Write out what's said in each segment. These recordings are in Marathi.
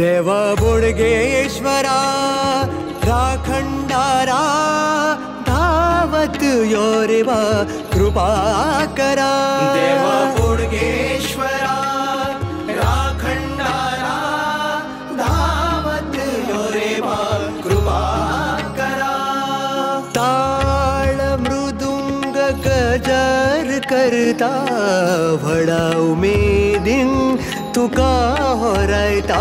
देव बोडगेश्वरा काखण्डारा दावत योरेवा कृपा करावा बोडगेश्वरा राखण्डारा दावत योरिव कृपा करा। ताळ मृदुङ्गजर कर्ता वडमे तुका होरायता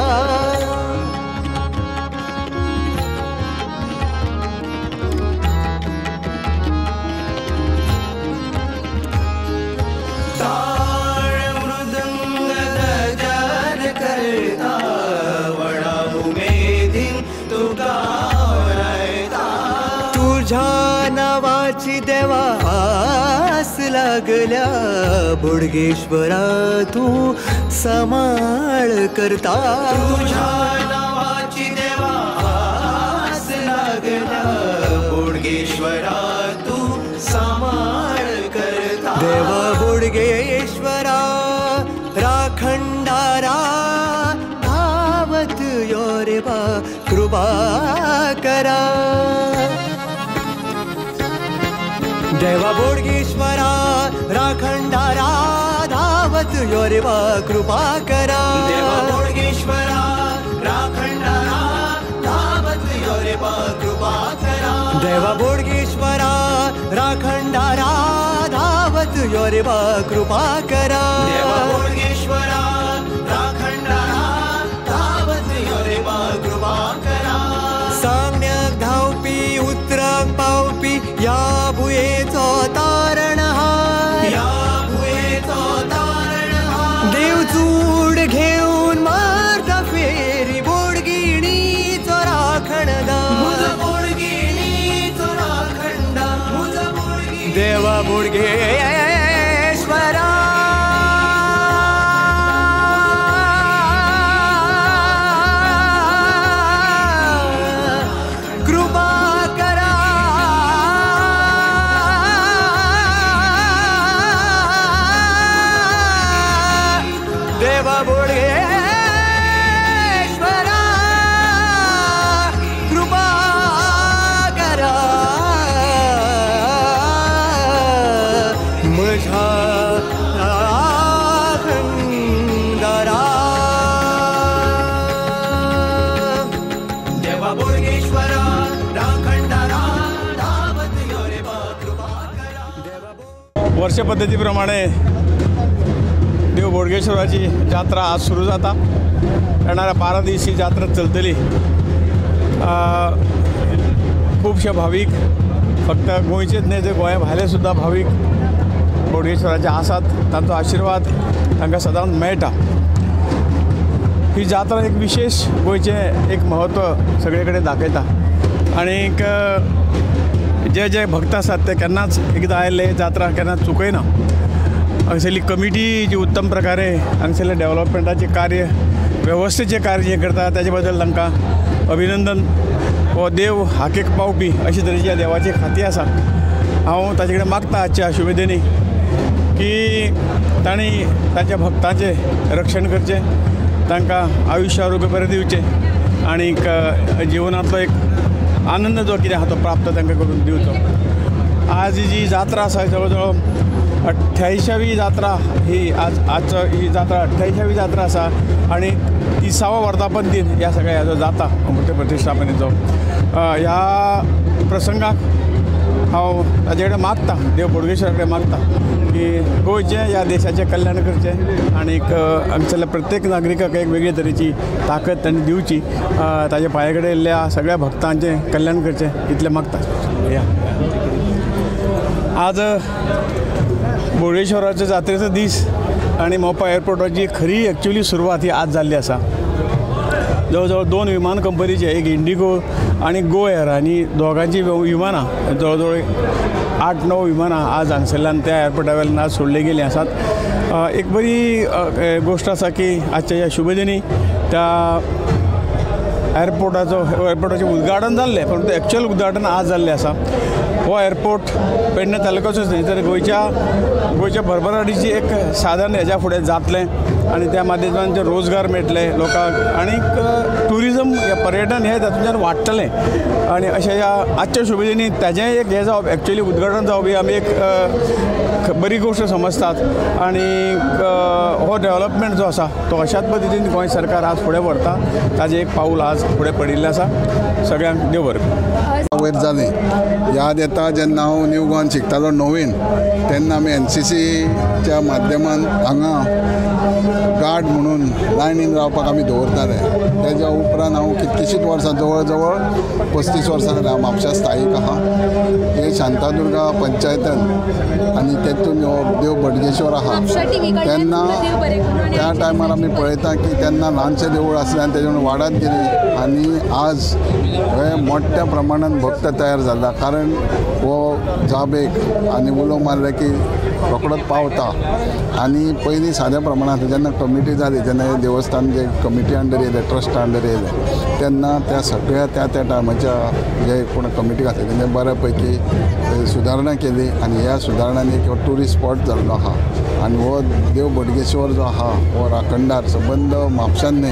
लागल्या बोडगेश्वरा तू समाळ करता. तुझ्या नावाची देवा आस लागल्या बोडगेश्वरा तू समाळ करता. देव बोडगेश्वरा राखंडारा धावत यो रे बा कृपा करा. देवा बोडगेश्वरा राखंडारा धावत यो रे बा कृपा करा. देवा बोडगेश्वरा राखंडारा धावत यो रे बा कृपा करा. देवा बोडगेश्वरा राखंडारा धावत यो रे बा कृपा करा. देवा बोडगेश्वरा राखंडारा धावत यो रे बा कृपा करा. सांगण्याक धावपी उतराक पावपी या भुयेचो देवा बोडगेश्वरा वर्षपद्धतीप्रमाणे देव बोडगेश्वराची जात्रा आज सुरू जाता. येणाऱ्या बारा दिवशी जात्रा चलतली. खुबशे भावीक फक्त गोंयचेच न्ही जे गोंया भायले सुद्दां भावीक बोडगेश्वराचे आसात तांचो आशिर्वाद तांकां सदांच मेळटा ही जात्रा एक विशेष गोंयचें एक म्हत्व सगळे कडेन दाखयता आनीक जे जे भक्त आसात ते केन्नाच एकदां आयले जात्रा केन्नाच चुकयना हांगसरली कमिटी जी उत्तम प्रकारे हांगसरले डेव्हलपमेंटाचे कार्य वेवस्थेचें कार्य जे करता ताजे बद्दल तांकां अभिनंदन. हो देव हाकेक पावपी अशे तरेची देवाची खाती आसा हांव ताचे कडेन मागता आजच्या शुभेदेनी की तांणी तांच्या भक्तांचें रक्षण करचें तांकां आयुश्य आरोग्य बरें दिवचें आनीक जिवनांतलो एक आनंद जो कितें आहा तो प्राप्त तांकां करून दिवचो आज जी जात्रा आसा जवळ जवळ अठ्ठ्यायशावी जात्रा ही आज आजचो ही जात्रा अठ्ठ्यायशावी जात्रा आसा आनी तिसावो वर्धापन दिन ह्या सगळ्या हाजो जाता अमृत प्रतिश्ठापनेचो ह्या प्रसंगाक हांव ताजे कडेन मागता देव बोडगेश्वरा कडेन मागता की गोंयचें ह्या देशाचें कल्याण करचें आनीक अ, हांगसरल्या प्रत्येक नागरिकाक एक वेगळे तरेची ताकद तांणी दिवची. ताज्या ताजे पांया कडेन येयल्ल्या सगळ्या भक्तांचें कल्याण करचें इतलें मागता या. आज बोडगेश्वराच्या जात्रेचो दीस आनी मोपा एअरपोर्टाची खरी ॲक्च्युली सुरवात ही आज जाल्ली आसा जवळ जवळ दोन विमान कंपनीचे एक इंडिगो आणि गो एअर आणि दोघांची वि- विमानां जवळजवळ आठ णव विमानां आज हांगसरल्यान त्या एअरपोर्टा वयल्यान आज सोडली गेली आसात एक बरी गोष्ट गोश्ट आसा की आजच्या ह्या शुभदिनी त्या एअरपोर्टाचो एअरपोर्टाचें उद्घाटन जाल्लें पण एक्च्युअल उद्घाटन आज जाल्लें आसा हो एअरपोर्ट पेडणे तालुक्याचोच न्ही तर गोंयच्या गोंयच्या भरभराटीची एक साधन हेज्या फुडें जातलें आनी त्या माध्यमांतल्यान जे रोजगार मेळटले लोकांक आनीक ट्युरिजम पर्यटन हें तातूंतल्यान वाडटलें आनी अशें ह्या आजच्या शुभेदिनी ताजें एक हें जावप एक्चुली उद्घाटन जावप ही आमी एक बरी गोश्ट समजतात. आणि हो डेव्हलपमेंट जो आसा तो अशाच पद्दतीन गोंय सरकार आज फुडें व्हरता ताजें एक पाऊल आज फुडें पडिल्लें आसा सगळ्यांक देव बरें वयर जाली. याद येता जेन्ना हांव न्यू गोवान शिकतालो णवीन तेन्ना आमी एन सी सीच्या माध्यमान हांगा गार्ड म्हणून लायनीन रावपाक आमी दवरताले. तेज्या उपरांत हांव कितलींशींच वर्सां जवळ जवळ पस्तीस वर्सां जाल्यां हांव म्हापशा स्थायीक आहा. हे शांतादुर्गा पंचायतन आनी तेतून हो देव बडगेश्वर आहा. तेन्ना त्या टायमार आमी पळयता की तेन्ना ल्हानशें देवूळ आसलें आनी तेजेवन वाडत गेली. आनी आज हे मोठ्या प्रमाणान भक्त तयार जाला कारण हो जाबेक आनी उलो मारले की रोकडोच पावता. आनी पयलीं साद्या प्रमाणांत जेन्ना कमिटी जाली जेन्ना हे देवस्थान जे कमिटी अंडर येयले ट्रस्ट अंडर येयले तेन्ना त्या सगळ्या त्या त्या टायमार टायमाच्या जे कोण कमिटी घातली. त्यांनी बऱ्यापैकी पैकी सुदारणा केली आनी ह्या सुदारणांनी हो ट्युरिस्ट स्पॉट जाल्लो आहा आनी हो देव बोडगेश्वर जो आहा हो राखणदार सबंद म्हापशान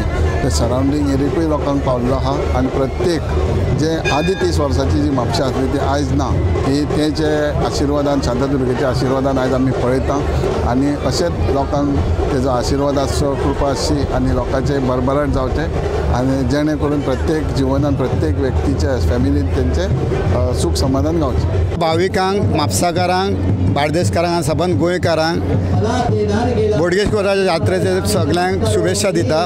ते सरावंडींग एरियकूय लोकांक पावल्लो आहा आनी प्रत्येक जे आदी तीस वर्साची जी म्हापशां आसली ती आयज ना. ती तेचे आशिर्वादान शांतादुर्गेच्या आशिर्वादान आयज आमी पळयता. आनी अशेंच लोकांक तेजो आशिर्वाद आसचो कृपा आसची आनी लोकांचे भरभराट जावचें आनी जेणे करून प्रत्येक जिवनान प्रत्येक व्यक्तीच्या फॅमिलीन तेंचे सुख सूख समाधान गावचें भाविकांक म्हापसाकारांक बार्देसकारांक सबंद गोंयकारांक बोडगेश्वराच्या जात्रेचे सगळ्यांक शुभेच्छा दिता.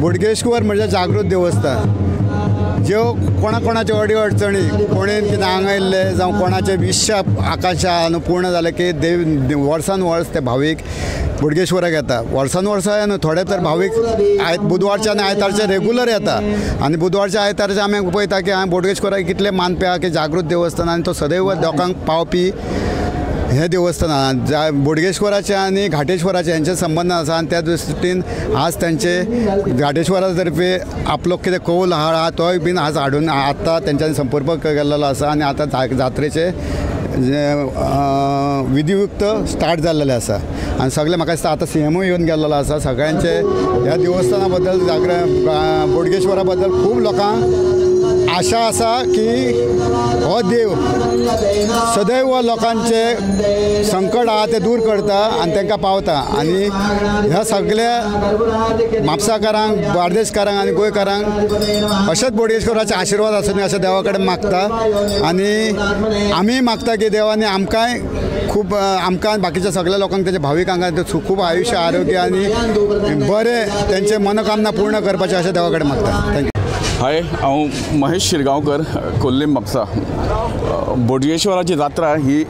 बोड बोडगेश्वर म्हणजे जागृत देवस्थान. ज्यो कोणा कोणाच्यो अडी अडचणी कोणेन कितें हांगा येयल्ले जावं कोणाचे विश्य आकाशा पूर्ण जालें की देव वर्सान वर्स ते भावीक बोडगेश्वराक येता. वर्सान वर्सा न्हू थोडे तर भावीक आयत बुधवारचे आनी आयतारचे रेगुलर येता. आनी बुधवारच्या आयतारचे आमी पळयता की हांवें बोडगेश्वराक कितले मानप्या की जागृत देवस्थान आनी तो सदैव लोकांक पावपी हें देवस्थान ज्या जा बोडगेश्वराचें आनी घाटेश्वराचें हेंचे संबंद आसा आनी त्या दृश्टीन आज तेंचे घाटेश्वरा तर्फे आपलो कितें कौल आहा तोय बीन आज हाडून आतां तेंच्यांनी संपर्क केल्लो आसा आनी आतां जात्रेचे विधियुक्त स्टार्ट जाल्लेले आसा आनी सगळे म्हाका दिसता आतां सी एमूय येवन गेल्लो आसा सगळ्यांचे ह्या देवस्थाना बद्दल जागृ बोडगेश्वरा बद्दल खूब लोकांक आशा आसा की हो देव सदैव लोकांचे संकट आहा ते दूर करता आनी तांकां पावता. आनी ह्या सगळ्या म्हापसाकारांक बार्देशकारांक आनी गोंयकारांक अशेंच बोडगेश्वराचे आशिर्वाद आसूनी अशें देवा कडेन मागता. आनी आमी मागता की देवानी आमकांय खूब आमकां बाकीच्या सगळ्या लोकांक तेच्या भाविकांक खूब आयुश्य आरोग्य आनी बरे तेंचे मनोकामना पूर्ण करपाचें अशें देवा कडेन मागता थँक्यू हाय हांव महेश शिरगांवकर कोल्लीम म्हापसा बोडगेश्वराची जात्रा ही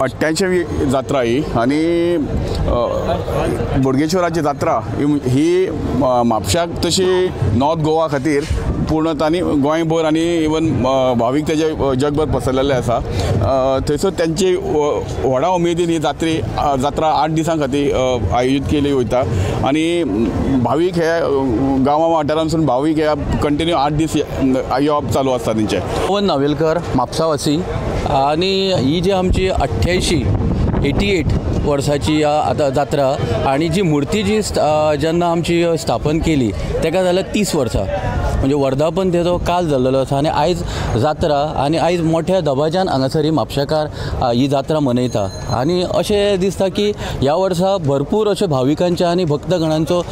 अठ्ठ्याऐंशी जात्रा ही आणि बोडगेश्वराची जात्रा ही- म्हापशाक तशी नॉर्थ गोवा खातीर पूर्णतांनी गोंयभर आनी इवन भावीक तेजे जगभर पसरलेले आसा. थंयसर त्यांची व्हडा उमेदीन ही जात्री जात्रा आठ दिसां खातीर आयोजीत केली वयता. आनी भावीक हे गांवां वाठारांसून भावीक हे कंटिन्यू आठ दीस ये- चालू आसता तेंचे पवन नावेलकर म्हापसावासी आणि ही जी आमची अठ्ठ्याऐंशी एटी एट वर्साची आ- आतां जात्रा आणि जी मुर्ती जी जेन्ना आमची स्थापन केली तेका जाल्यार तीस वर्सां म्हणजे वर्धापन तेजो काल जाल्लो आसा आनी आयज जात्रा आनी आयज मोठ्या दबाज्यान हांगासर ही म्हापशेकार ही जात्रा मनयता. आनी अशें दिसता की ह्या वर्सा भरपूर अशे भाविकांचे आनी भक्तगणांचो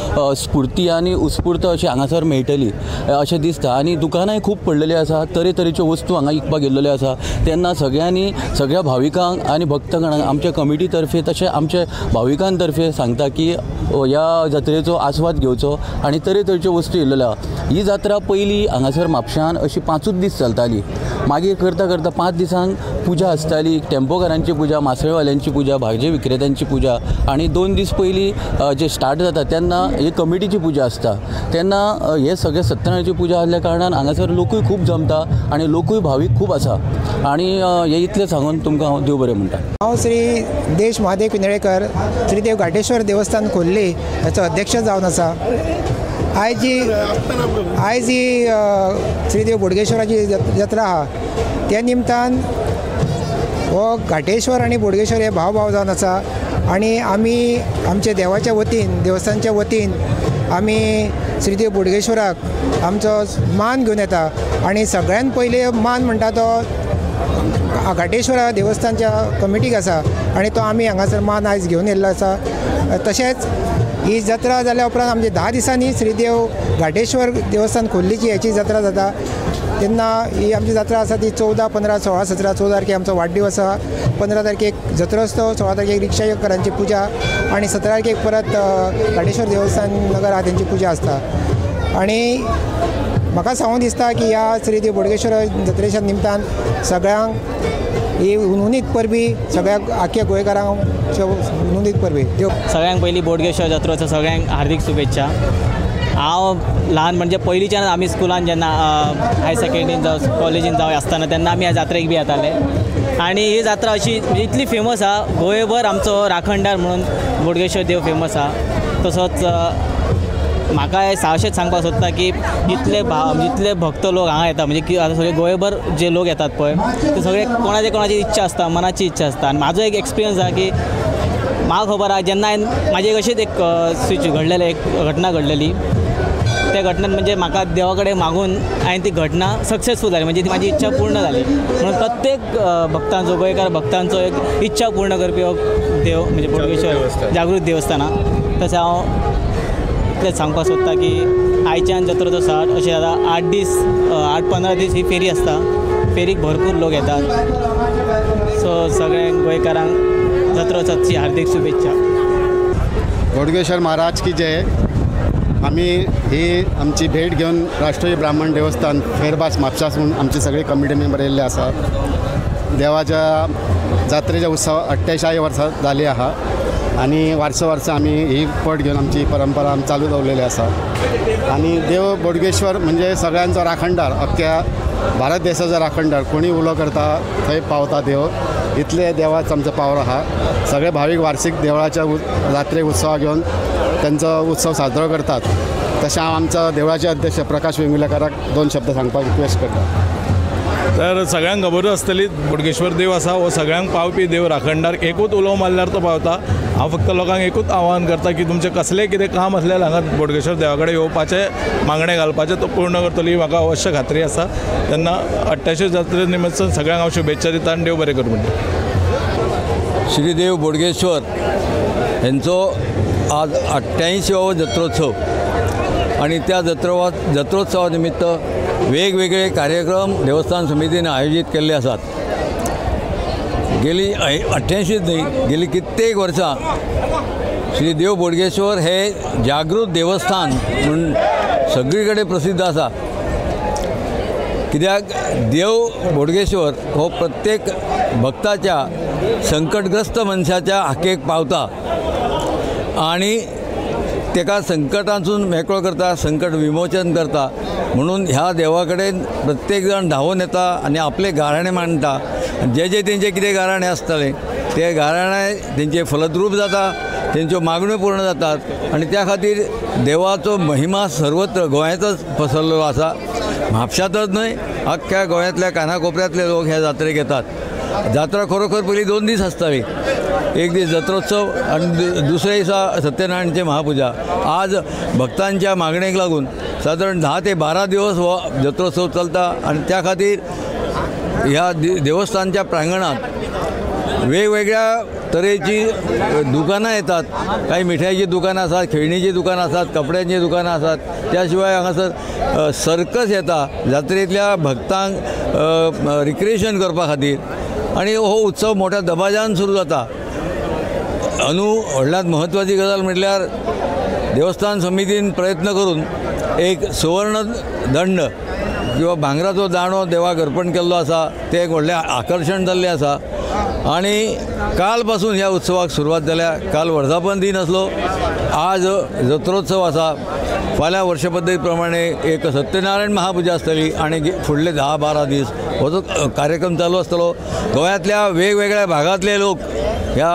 स्फूर्ती आनी उत्स्फूर्त अशी हांगासर मेळटली अशें दिसता. आनी दुकानांय खूब पडलेली आसा तरेतरेच्यो वस्तू हांगा विकपाक गेल्ल्यो आसा. तेन्ना सगळ्यांनी सगळ्या भाविकांक आनी भक्तगणांक आमच्या कमिटी तर्फे तशें आमच्या भाविकां तर्फे सांगता की ह्या जात्रेचो आस्वाद घेवचो आनी तरेतरेच्यो वस्तू येयल्ल्यो आहा ही जात्रा पयलीं हांगासर म्हापशान अशी पांचूच दीस चलताली. मागीर करता करता पांच दिसांक पुजा आसताली टेम्पोकारांची पुजा मासळेवाल्यांची पुजा भाजी विक्रेत्यांची पुजा आनी दोन दीस पयलीं जे स्टार्ट जाता तेन्ना ही कमिटीची पुजा आसता तेन्ना हे सगळे सत्यनारायणची पुजा आसल्या कारणान हांगासर लोकूय खूब जमता आनी लोकूय भावीक खूब आसा आनी हे इतलें सांगून तुमकां हांव देव बरें म्हणटा. हांव श्री देश महादेव पिंदळेकर श्रीदेव घाटेश्वर देवस्थान खोर्ले हाचो अध्यक्ष जावन आसा. आयज जी आयज ही श्रीदेव बोडगेश्वराची जत्रा जात्रा आहा त्या निमतान हो घाटेश्वर आणि बोडगेश्वर हे भाव भाव जावन आसा आणि आमी आमच्या देवाच्या वतीन देवस्थानच्या वतीन आमी श्रीदेव बोडगेश्वराक आमचो मान घेवन येता. आणि सगळ्यात पयले मान म्हणटा तो घाटेश्वरा देवस्थानच्या कमिटीक आसा. आणि तो आमी हांगासर मान आयज घेवन येयल्लो आसा. तशेंच ही जात्रा जाल्या उपरांत आमचे धा दिसांनी श्रीदेव घाटेश्वर देवस्थान खोर्लीची ह्याची जात्रा जाता. तेन्ना ही आमची जात्रा आसा ती चवदा पंदरा सोळा सतरा चवदा तारखेक आमचो वाडदीवस आसा पंदरा तारखेक जत्रोत्सव सोळा तारखेक रिक्षायकरांची पुजा आणि सतरा तारखेक परत घाटेश्वर देवस्थान नगर आहा तेंची पुजा आसता आणि म्हाका सांगून दिसता की ह्या श्रीदेव बोडगेश्वर जत्रेच्या निमतान सगळ्यांक ही उनुनीत परबी सगळ्या आख्या गोंयकारांक उनुनीत परबी. देव सगळ्यांक पयलीं बोडगेश्वर जात्रेचो सगळ्यांक हार्दिक शुभेच्छा. हांव ल्हान म्हणजे पयलींच्यान आमी स्कुलान जेन्ना हाय सेकेंडरीन जावं कॉलेजीन जावं आसतना तेन्ना आमी ह्या जात्रेक बी येताले. आनी ही जात्रा अशी इतली फेमस आहा गोंयभर आमचो राखणदार म्हणून बोडगेश्वर देव फेमस आहा तसोच म्हाका हे साहशेंच सांगपाक सोदता की इतले भाव जितले भक्त लोक हांगा येता म्हणजे की आतां सगळे गोंयभर जे लोक येतात पळय ते सगळे कोणाचे कोणाची इच्छा आसता मनाची इच्छा आसता आनी म्हाजो एक एक्सपिरियन्स आहा की म्हाका खबर आहा जेन्ना हांवें म्हाजी एक अशीच एक स्विच घडलेलें एक घटना घडलेली. त्या घटनेत म्हणजे म्हाका देवा कडेन मागून हांवें ती घटना सक्सेसफूल जाली म्हणजे ती म्हाजी इच्छा पूर्ण जाली म्हणून प्रत्येक भक्तांचो गोंयकार भक्तांचो एक इच्छा पूर्ण करपी हो देव म्हणजे बोडगेश्वर जागृत देवस्थान तशें हांव इतलेंच सांगपाक सोदता की आयच्यान जत्रेचो साठ अशें जाता आठ दीस आठ पंदरा दीस ही फेरी आसता फेरीक भरपूर लोक येतात. सो सगळ्यांक गोंयकारांक जत्रोत्सवची हार्दिक शुभेच्छा. बोडगेश्वर महाराज की जय. आम्ही ही आमची भेट घेऊन राष्ट्रीय ब्राह्मण देवस्थान फेरबास म्हापशास म्हणून आमची सगळी कमिटी मेंबर येयल्ले आसा देवाच्या जात्रेच्या उत्सव अठ्ठ्याशाय वर्सां जाली आहा आणि वारसा वारसा आमी ही पट घेवन आमची परंपरा चालू दवरलेली आसा आणि देव बोडगेश्वर म्हणजे सगळ्यांचो राखणदार अख्ख्या भारत देशाचो राखणदार. कोणी उलो करता थंय पावता देव. इतले देवाच आमचो पावर आहा सगळे भावीक वार्षिक देवळाच्या उ- जात्रेक उत्सवा घेवन त्यांचो उत्सव साजरो करतात. तशें हांव आमच्या देवळाचे अध्यक्ष प्रकाश वेंगुर्लेकाराक दोन शब्द सांगपाक रिक्वेस्ट करता तर सगळ्यांक खबर आसतली बोडगेश्वर देव आसा हो सगळ्यांक पावपी देव राखणदार एकूच उलो मारल्यार तो पावता. हांव फक्त लोकांक एकूच आवाहन करता की तुमचें कसलेंय कितें काम आसल्यार हांगा बोडगेश्वर देवा कडेन येवपाचें मागणें घालपाचें तो पूर्ण करतली म्हाका अवश्य खात्री आसा. तेन्ना अठ्ठ्याशे जात्रे निमित्त सगळ्यांक हांव शुभेच्छा दिता आनी देव बरें करूं म्हणटा. श्रीदेव बोडगेश्वर यांचो आज अठ्ठ्याऐंशीवा जत्रोत्सव. आणि त्या जत्रोवा जत्रोत्सवा निमित्त वेगवेगळे कार्यक्रम देवस्थान समितीने आयोजित केल्ले आसात गेली अठ्ठ्याऐंशीच न्ही गेली कित्येक वर्सां श्री देव बोडगेश्वर हे जागृत देवस्थान म्हणून सगळी कडेन प्रसिद्ध आसा कित्याक देव बोडगेश्वर हो प्रत्येक भक्ताच्या संकटग्रस्त मनशाच्या हाकेक पावता. आणि तेका संकटांसून मेकळो करता संकट विमोचन करता. म्हणून ह्या देवा कडेन प्रत्येक धांवून येता आनी आपले गाराणे मांडटा जे जे तेंचे कितें गाराणे आसतले ते गाराणे तेंचे फलद्रूप जाता तेंच्यो मागण्यो पूर्ण जातात. आनी त्या खातीर देवाचो महिमा सर्वत्र गोंयांतच पसरलेलो आसा. म्हापशातच न्हय अख्ख्या गोंयांतल्या कानाकोपऱ्यांतले लोक ह्या जात्रेक येतात. जात्रा खरोखर पयलीं दोन दीस आसताली एक दीस जत्रोत्सव आणि दुसऱ्या दिसा सत्यनारायणची महापूजा. आज भक्तांच्या मागणेक लागून साधारण धा ते बारा दिवस हो जत्रोत्सव चलता आणि त्या खातीर ह्या दे देवस्थानच्या प्रांगणात वेगवेगळ्या तरेची दुकानां येतात. काही मिठाईची दुकानं आसात खेळणीची दुकानं आसात कपड्यांची दुकानं आसात त्या शिवाय हांगासर सर्कस येता. जात्रेंतल्या भक्तांक रिक्रिएशन करपा खातीर. आनी हो उत्सव मोठ्या दबाज्यान सुरू जाता. अनु व्हडल्यांत म्हत्वाची गजाल म्हटल्यार देवस्थान समितीन प्रयत्न करून एक सुवर्ण दंड किंवा भांगराचो दाणो देवाक अर्पण केल्लो आसा तें एक व्हडलें आकर्शण जाल्लें आसा आनी काल पासून ह्या उत्सवाक सुरवात जाल्या काल वर्धापन दिन आसलो आज जत्रोत्सव आसा फाल्यां वर्षपद्दती प्रमाणे एक सत्यनारायण महापुजा आसतली आनी फुडले धा बारा दीस हो जो कार्यक्रम चालू आसतलो गोंयांतल्या वेगवेगळ्या भागांतले लोक ह्या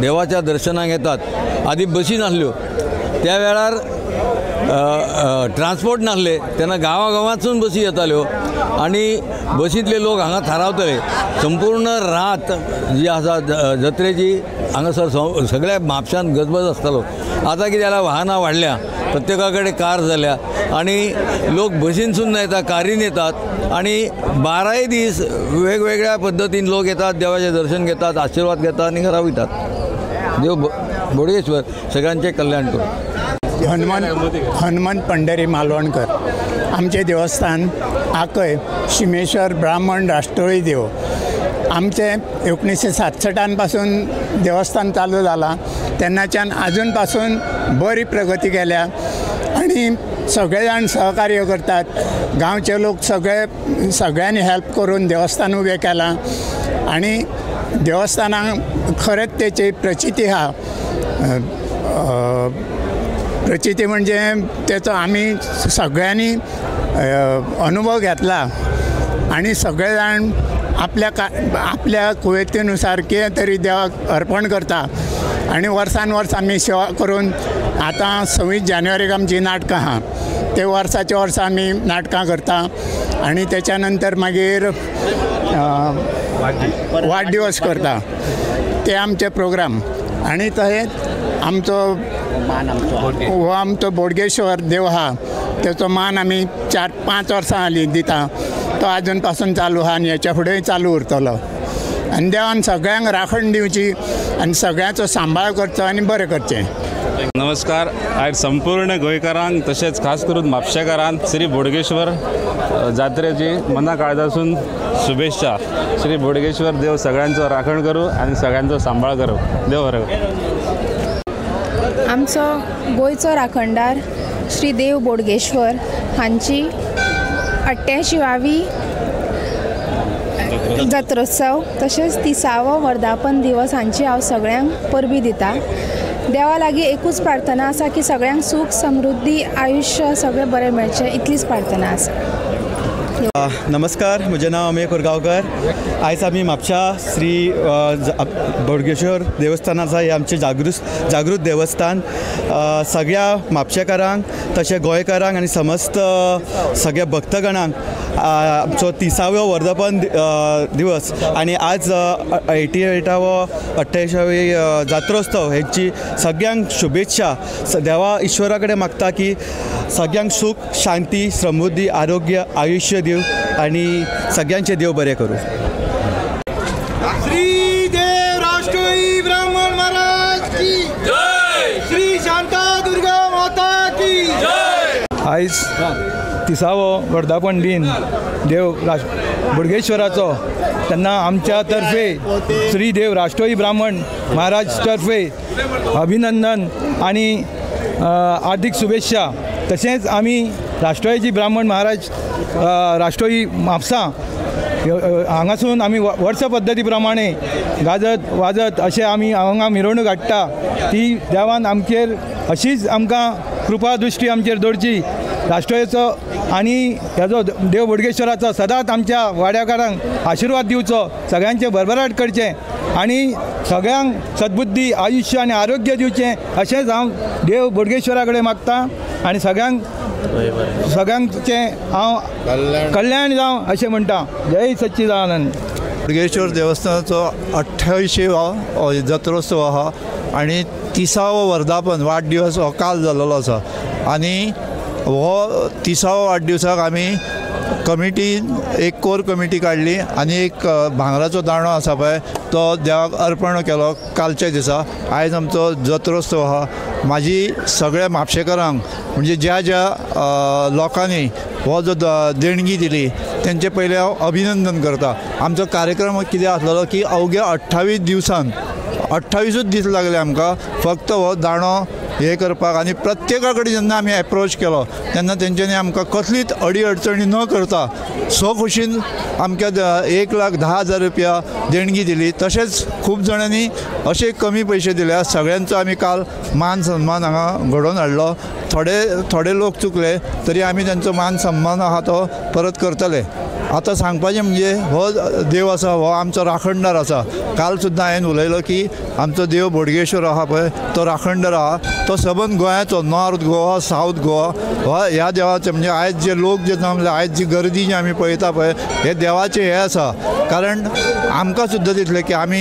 देवाच्या दर्शनाक येतात. आधी बसी नासल्यो त्या वेळार ट्रान्सपोर्ट नासले तेन्ना गांवागांवांतसून बसी येताल्यो हो. आनी बसींतले लोक हांगा थारावतले. संपूर्ण रात जी आसा ज- जत्रेची हांगासर सगळ्या म्हापशांत गजबज आसतालो आतां कितें जाल्यार वाहनां वाडल्या प्रत्येका कडेन कार जाल्या. आनी लोक बसीनसून येतात कारीन येतात. आनी बाराय दीस वेगवेगळ्या पद्दतीन लोक येतात देवाचें दर्शन घेतात आशिर्वाद घेतात आनी घरा वयतात देव बोडगेश्वर सगळ्यांचे कल्याण करू. हनुमान हनुमंत पंढरी मालवणकर. आमचे देवस्थान आकय शिमेश्वर ब्राह्मण राष्ट्रोळी देव. आमचे एकोणीसशे सातसठांपासून देवस्थान चालू झाला. तेन्नाच्यान आजून पासून बरी प्रगती केल्या. आणि सगळे जाण सहकार्य करतात. गांवचे लोक सगळे सगळ्यांनी हेल्प करून देवस्थान उबें केलां. आणि देवस्थानाक खरेंच तेची प्रचिती आहा प्रचिती म्हणजे त्याचो आम्ही सगळ्यांनी अनुभव घेतला. आणि सगळे जाण आपल्या का आपल्या कुवेतीनुसार कितें तरी देवाक अर्पण करता. आणि वर्सान वर्स आमी सेवा करून आतां सव्वीस जानेवारीक आमची नाटकां आहा ते वर्साचे वर्सा आमी नाटकां करता. आणि त्याच्यानंतर मागीर वाडदिवस करता. ते आमचे प्रोग्राम. आणि तशेंच आमचो हो आमचो बोडगेश्वर देव आहा त्याचो मान आमी चार पांच वर्सां हालीं दिता तो आजून पासून चालू आहा आनी हेच्या फुडेंय चालू उरतलो. आनी देवान सगळ्यांक राखण दिवची आनी सगळ्यांचो सांबाळ करचो आनी बरें करचें. नमस्कार. आयज संपूर्ण गोंयकारांक तशेंच खास करून म्हापशेकारांक श्री बोडगेश्वर जात्रेची मना काळजासून शुभेच्छा. श्री बोडगेश्वर देव सगळ्यांचो राखण करूं आनी सगळ्यांचो सांबाळ करूं. देव बरें. आमचो गोंयचो राखणदार श्री देव बोडगेश्वर हांची अठ्ठ्याशिवावी जात्रोत्सव तशेंच तिसावो वर्धापन दिवस हांची हांव सगळ्यांक परबीं दिता. देवा लागीं एकूच प्रार्थना आसा की सगळ्यांक सुख समृद्धी आयुश्य सगळें बरें मेळचें इतलीच प्रार्थना आसा. नमस्कार म्हजें नांव अमेय कोरगांवकर. आयज आमी म्हापशा श्री बोडगेश्वर देवस्थान आसा हें आमचें जागृत जागृत देवस्थान. सगळ्या म्हापशेकारांक तशें गोंयकारांक आनी समस्त सगळ्या भक्तगणांक आमचो तिसाव्यो वर्धापन दिवस आनी आज एटी एटावो अठ्ठ्यायशावी जात्रोत्सव हेची सगळ्यांक शुभेच्छा. देवा ईश्वरा कडेन मागता की सगळ्यांक सुख शांती समृद्धी आरोग्य आयुष्य दिव आणि सगळ्यांचे देव बरें करूं. श्री देव राष्ट्रीय ब्राह्मण महाराज की. जय! श्री शांता दुर्गा माता की. जय! आयज तिसावो वर्धापन दिन. देव राश बोडगेश्वराचो. तेन्ना आमच्या तर्फे श्री देव राष्ट्रोई ब्राह्मण महाराज तर्फे अभिनंदन आणि हार्दिक शुभेच्छा. तशेंच आमी राष्ट्रवादीची ब्राह्मण महाराज राष्ट्रवादी म्हापसा हांगासून आमी वर्ष वर्स पद्दती प्रमाणे गाजत वाजत अशें आमी हांगा मिरवणूक हाडटा. ती देवान आमचेर अशीच आमकां कृपा दृश्टी आमचेर दवरची. राष्ट्रवादीचो आनी ह्याचो देव बोडगेश्वराचो सदांच आमच्या वाड्याकारांक आशिर्वाद दिवचो सगळ्यांचे भरभराट करचें आनी सगळ्यांक सद्बुद्धी आयुश्य आनी आरोग्य दिवचें अशेंच हांव देव बोडगेश्वरा कडेन मागतां आनी सगळ्यांक सगळ्यांचें हांव कल्याण. जावं अशें म्हणटा. जय सच्चिदानंद. बोडगेश्वर देवस्थानाचो अठ्ठावीसशेवा जत्रोत्सव आहा आनी तिसावो वर्धापन वाडदिवस हो काल जाल्लो आसा. आनी हो तिसावो वाडदिवसाक आमी कमिटीन एक कोर कमिटी काडली आनी एक भांगराचो दांडो आसा पळय तो देवाक अर्पण केलो कालच्या दिसा. आयज आमचो जत्रोत्सव आहा. म्हाजी सगळ्या म्हापशेकारांक म्हणजे ज्या ज्या लोकांनी हो जो देणगी दिली त्यांचे पहिले हांव अभिनंदन करता. आमचो कार्यक्रम कितें आसलेलो की अवघ्या अठ्ठावीस दिवसान अठ्ठावीसूच दीस लागले आमकां फक्त हो दाणो हे करपाक आनी प्रत्येका कडेन जेन्ना आमी एप्रोच केलो तेन्ना तेंच्यांनी आमकां कसलीच अडी अडचणी न करता सो खुशीन आमकां एक लाख धा हजार रुपया देणगी दिली. तशेंच खूब जाणांनी अशे कमी पयशे दिल्या सगळ्यांचो आमी काल मान सन्मान हांगा घडोवन हाडलो. थोडे थोडे लोक चुकले तरी आमी तांचो मान सन्मान आहा तो परत करतले. आतां सांगपाचें म्हणजे हो देव आसा हो आमचो राखणदार आसा काल सुद्दां हांवें उलयलो की आमचो देव बोडगेश्वर आहा पळय तो राखणदार आहा. तो सबंद गोंयाचो नॉर्थ गोवा सावथ गोवा हो ह्या देवाचे म्हणजे आयज जे लोक जे आयज जी गर्दी जी आमी पळयता पळय हे देवाचें हें आसा. कारण आमकां सुद्दां दिसलें की आमी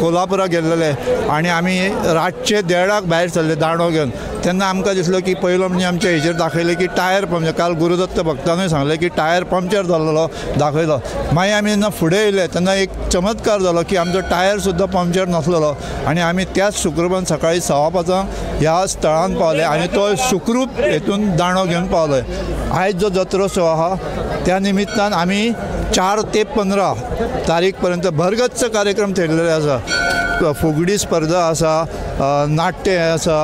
कोल्हापुराक गेल्लेले आनी आमी रातचे देडाक भायर सरले दांडो घेवन. तेन्ना आमकां दिसलो की पयलो म्हणजे आमच्या हेचेर दाखयलें म्हणजे की टायर पंक्चर काल गुरुदत्त भक्तानूय सांगलें की टायर पंक्चर जाल्लो दाखयलो मागीर आमी जेन्ना फुडें येयले तेन्ना एक चमत्कार जालो की आमचो टायर सुद्दां पंक्चर नासलेलो. आनी आमी त्याच शुक्रवार सकाळीं सवा पांचांक ह्या स्थळान पावले आनी तो शुक्रूप हेतून दांडो घेवन पावले आयज जो जत्रोत्सव आहा त्या निमित्तान आमी चार ते पंदरा तारीख पर्यंत भरगच्च कार्यक्रम थेटलेले आसा फुगडी स्पर्धा आसा नाट्य आसा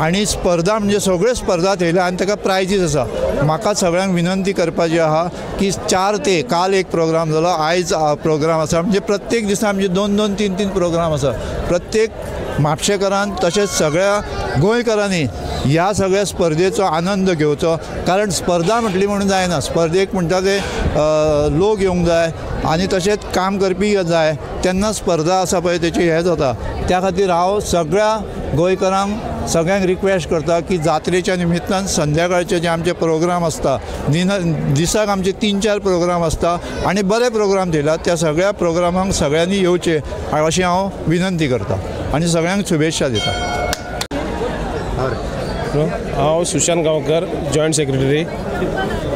आनी स्पर्धा म्हणजे सगळ्यो स्पर्धा थेयल्या आनी ताका प्रायजीस आसा म्हाका सगळ्यांक विनंती करपाची आहा की चार ते काल एक प्रोग्राम जालो आयज प्रोग्राम आसा म्हणजे प्रत्येक दिसा आमचे दोन दोन तीन तीन प्रोग्राम आसा प्रत्येक म्हापशेकरान तशेंच सगळ्या गोंयकारांनी ह्या सगळ्या स्पर्धेचो आनंद घेवचो. कारण स्पर्धा म्हटली म्हणून जायना. स्पर्धेक म्हणटा ते लोक येवंक जाय आनी तशेंच काम करपी जाय. तेन्ना स्पर्धा आसा पळय तेची हें जाता. त्या खातीर हांव सगळ्या गोंयकारांक सगळ्यांक रिक्वेस्ट करता की जात्रेच्या निमित्तान संध्याकाळचे जे आमचे प्रोग्राम आसता दिन दिसाक आमचे तीन चार प्रोग्राम आसता आनी बरे प्रोग्राम दिला त्या सगळ्या प्रोग्रामांक सगळ्यांनी येवचे अशी हांव विनंती करता आनी सगळ्यांक शुभेच्छा दिता. हांव सुशांत गांवकर जॉयंट सेक्रेटरी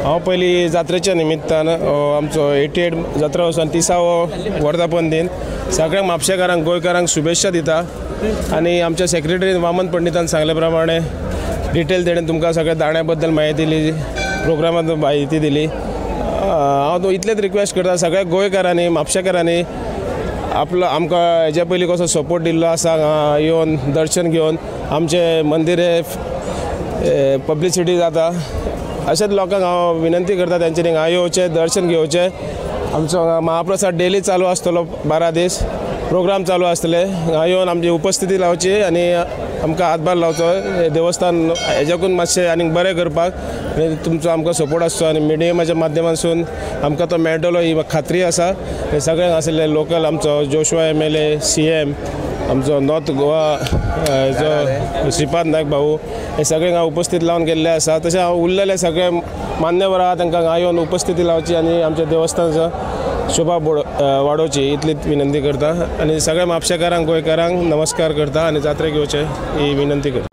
हांव पयलीं जात्रेच्या निमित्तान आमचो एटी एट जात्रा वचून तिसावो वर्धापन दिन सगळ्या म्हापशेकारांक गोंयकारांक शुभेच्छा दिता. आनी आमच्या सेक्रेटरी वामन पंडितान सांगले डिटेल तेणें तुमकां सगळ्या दाण्या बद्दल म्हायती दिली प्रोग्रामात म्हायती दिली. हांव तो इतलेच रिक्वेस्ट करता सगळ्या गोंयकारांनी म्हापशेकारांनी आपलो आमकां हेज्या पयलीं कसो सपोर्ट दिल्लो आसा हांगा येवन दर्शन घेवन आमचें मंदिर हे पब्लिसिटी जाता. अशेंच लोकांक हांव विनंती करता तेंच्यांनी हांगा येवचें दर्शन घेवचें. आमचो हांगा महाप्रसाद डेली चालू आसतलो बारा दीस. प्रोग्राम चालू आसतले हांगा येवन आमची उपस्थिती लावची आनी आमकां हातभार लावचो हे देवस्थान हेज्याकून मातशें आनीक बरें करपाक. तुमचो आमकां सपोर्ट आसचो आनी मिडियमाच्या माध्यमांतसून आमकां तो मेळटलो. ही खात्री आसा. हे सगळ्यांक आसले लोकल आमचो Joshua M L A C M आमचो नॉर्थ गोवा अ, जो श्रीपाद नायक भाऊ हे सगळे हांगा उपस्थित लावन गेल्ले आसा. तशें हांव उरलेले सगळे मान्यवर आहा तांकां हांगा येवन उपस्थिती लावची आनी आमच्या देवस्थानाचो शोभा बोड वाडोवची इतलीच विनंती करता. आनी सगळ्या म्हापशेकारांक गोंयकारांक नमस्कार करता आनी जात्रेक येवचे ही विनंती करता.